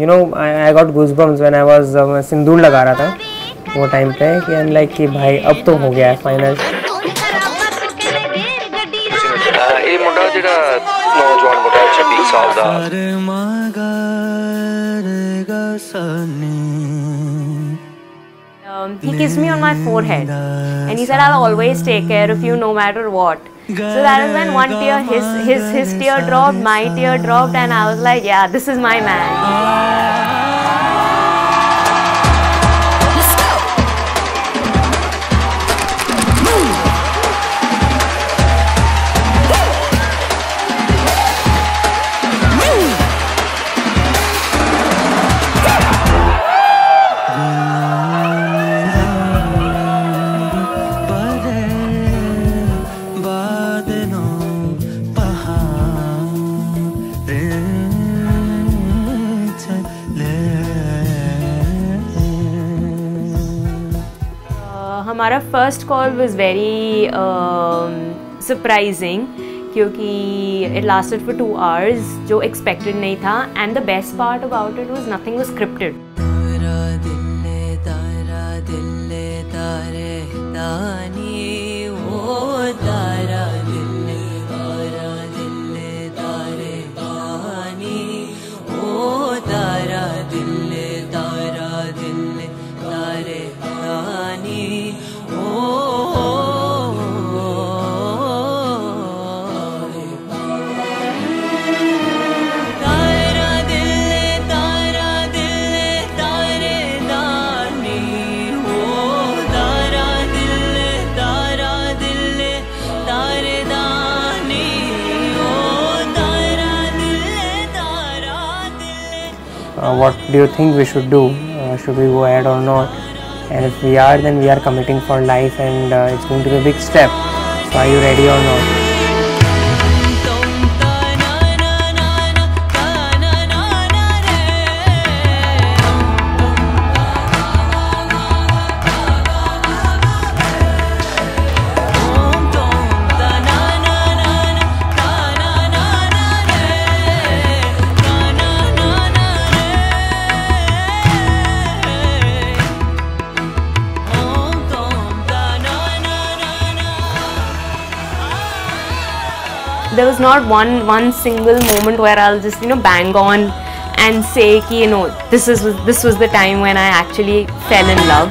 You know I got goosebumps when I was sindoor लगा रहा था वो टाइम पे कि आई लाइक कि भाई अब तो हो गया है फाइनल ਇਹ ਮੁੰਡਾ ਜਿਹੜਾ ਨੌਜਵਾਨ ਮੁੰਡਾ 26 ਸਾਲ ਦਾ Um, he kissed me on my forehead and he said, I'll always take care of you no matter what. So that is when one tear, his, his, his tear dropped, my tear dropped, and I was like, yeah, this is my man. Ah. हमारा first call was very surprising क्योंकि it lasted for two hours जो expected नहीं था and the best part about it was nothing was scripted uh, what do you think we should do? Uh, should we go ahead or not? And if we are, then we are committing for life, and uh, it's going to be a big step. So, are you ready or not? There was not one one single moment where I'll just you know bang on and say you know this is this was the time when I actually fell in love.